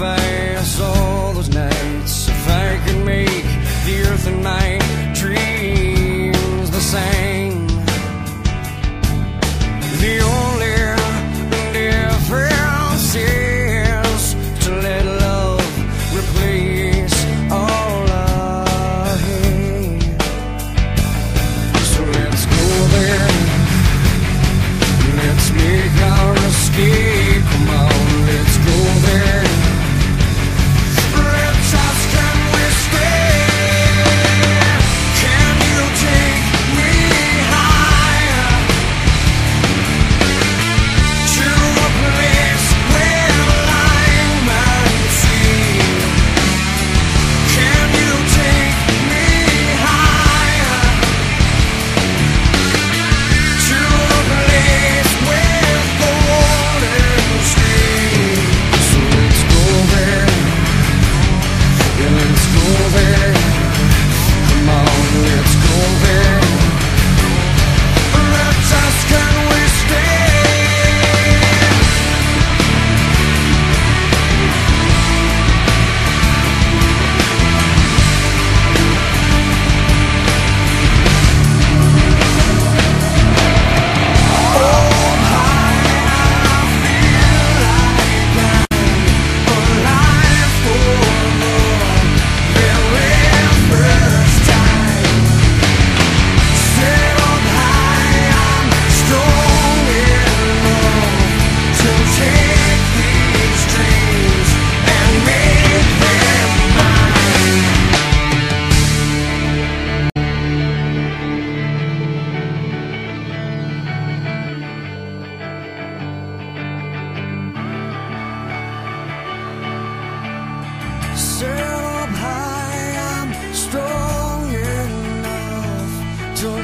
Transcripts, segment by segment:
If all those nights If I could make the earth and night dreams the same.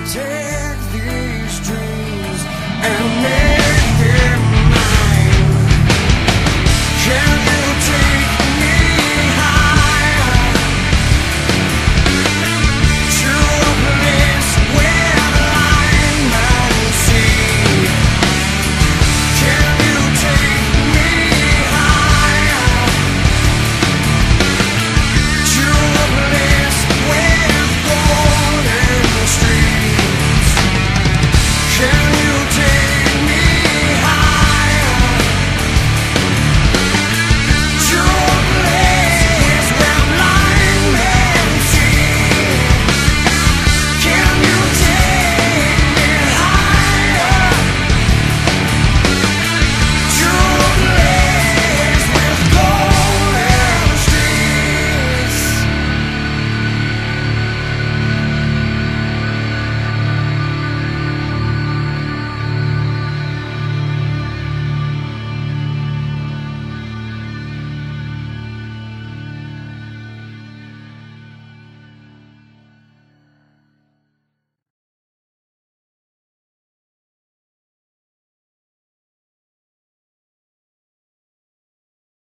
Take